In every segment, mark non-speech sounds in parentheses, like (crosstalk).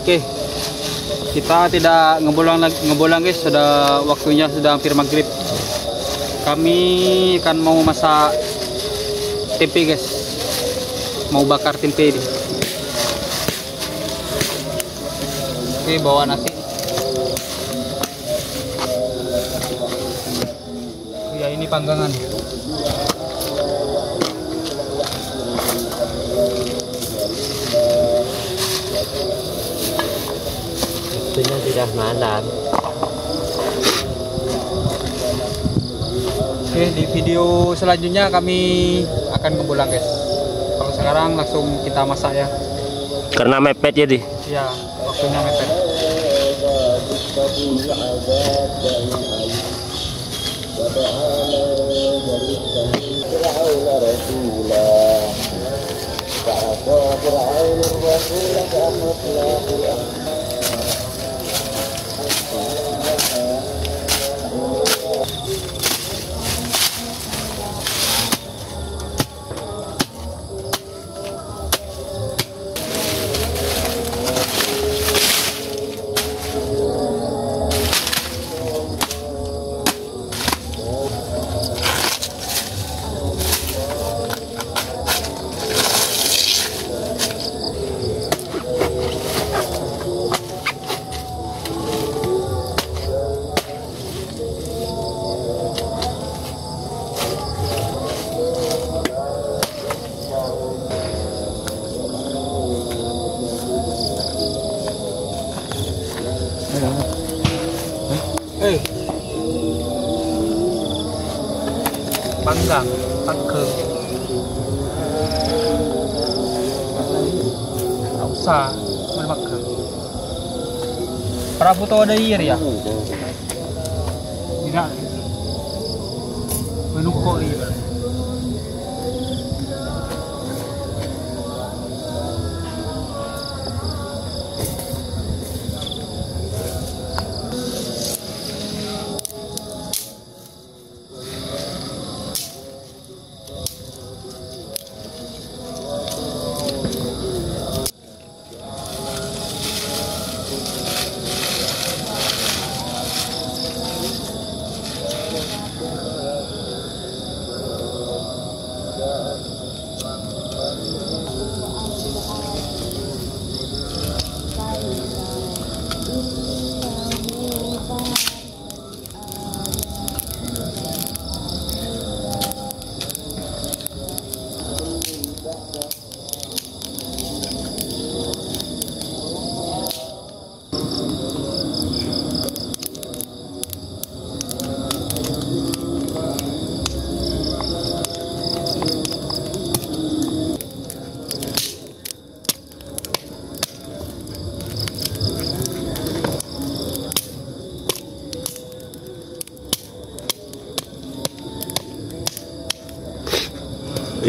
Oke. Kita tidak ngebolang lagi ngebolang guys, sudah waktunya sudah hampir maghrib. Kami akan mau masak tempe guys. Mau bakar tempe ini. Oke, bawa nasi. Ya ini panggangan. Sudah malam. Oke, di video selanjutnya kami akan ngebulang guys. Kalau sekarang langsung kita masak ya. Karena mepet jadi. Ya, waktunya mepet. băng Bắn băng tăng cường Ông xa Mới mặc cường Prabuto ada air ya? Tidak Menukuk dia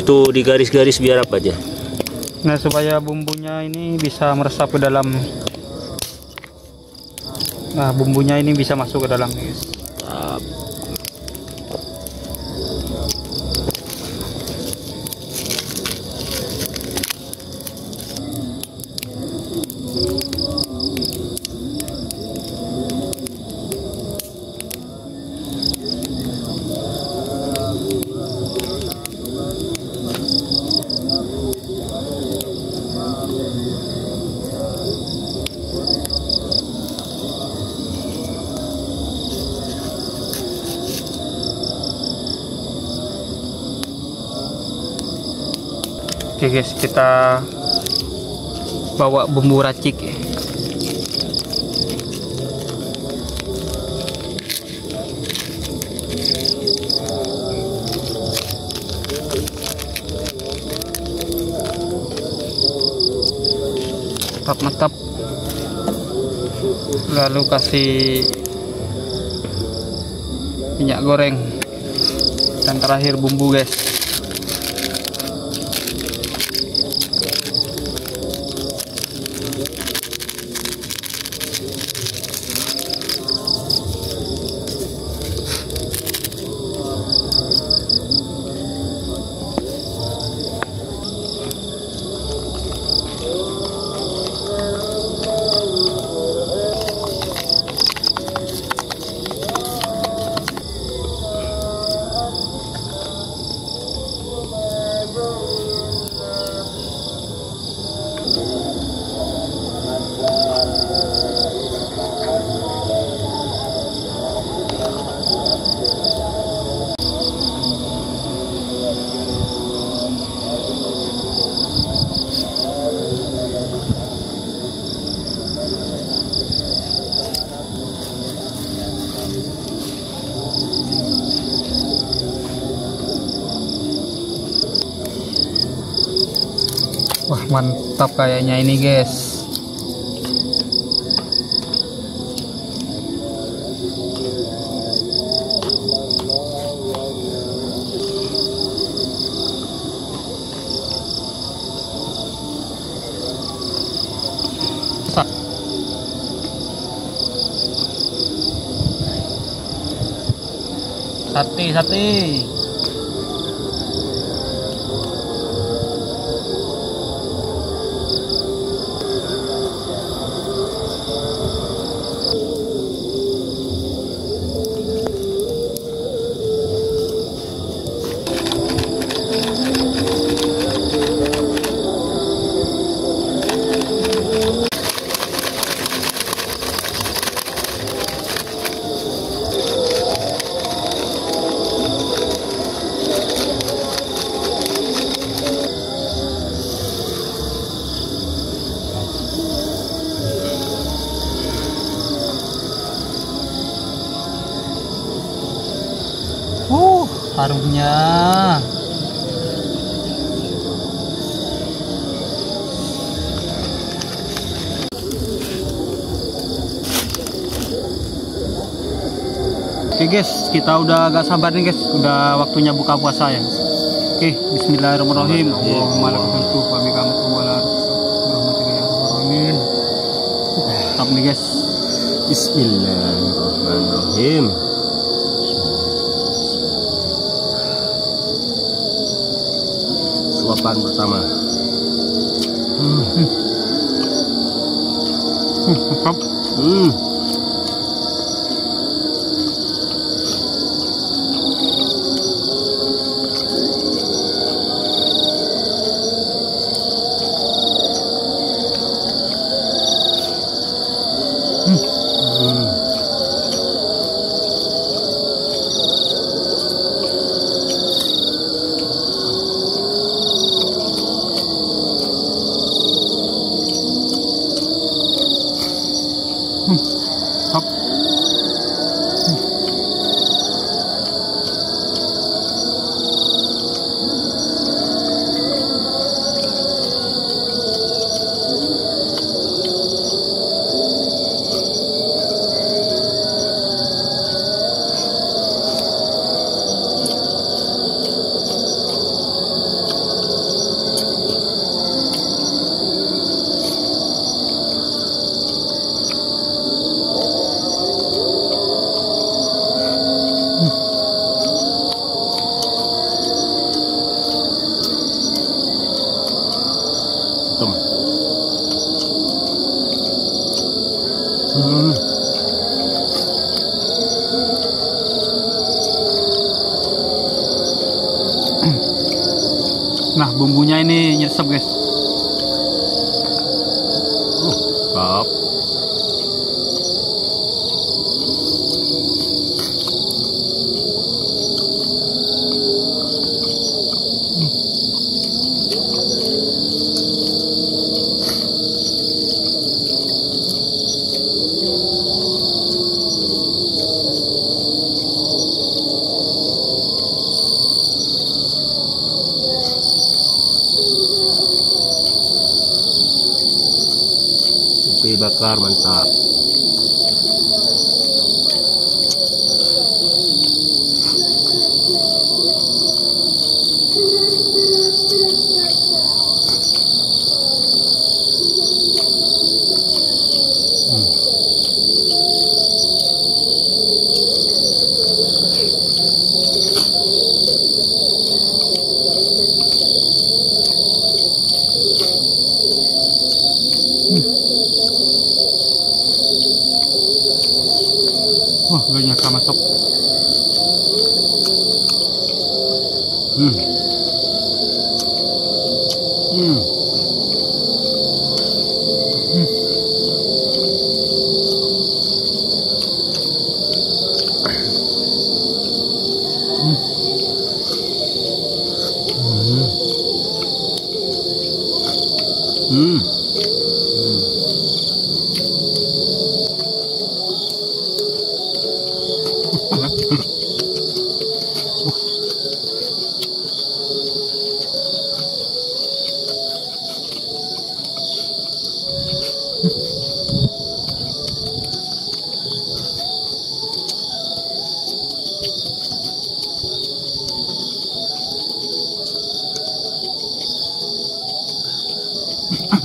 Itu di garis-garis biar apa aja? Nah, supaya bumbunya ini bisa meresap ke dalam. Nah, bumbunya ini bisa masuk ke dalam, guys. Oke, guys, kita bawa bumbu racik. Mantap-mantap. Lalu kasih minyak goreng. Dan terakhir bumbu, guys. Mantap kayaknya ini guys. Sate sate Uh, harumnya. Oke guys, kita udah agak sabar nih guys, udah waktunya buka puasa ya. Oke, Bismillahirrahmanirrahim. Allahumma lakal hamdu wa nih guys. Bismillahirrahmanirrahim. Hmm, mantap. Hmm. Hmm. Nah, bumbunya ini nyesep guys. Tempe bakar mantap. Wah,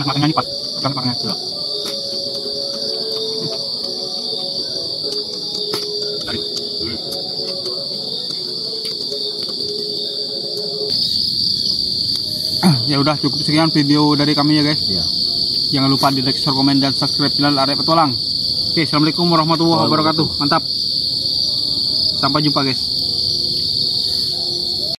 matangnya nih pas. Pas matangnya. Ya. Dari. (clears throat) ya udah cukup sekian video dari kami ya guys. Ya. Jangan lupa di like, share, komen, dan subscribe channel Arek Petualang. Oke, Assalamualaikum warahmatullahi wabarakatuh. Mantap. Sampai jumpa guys.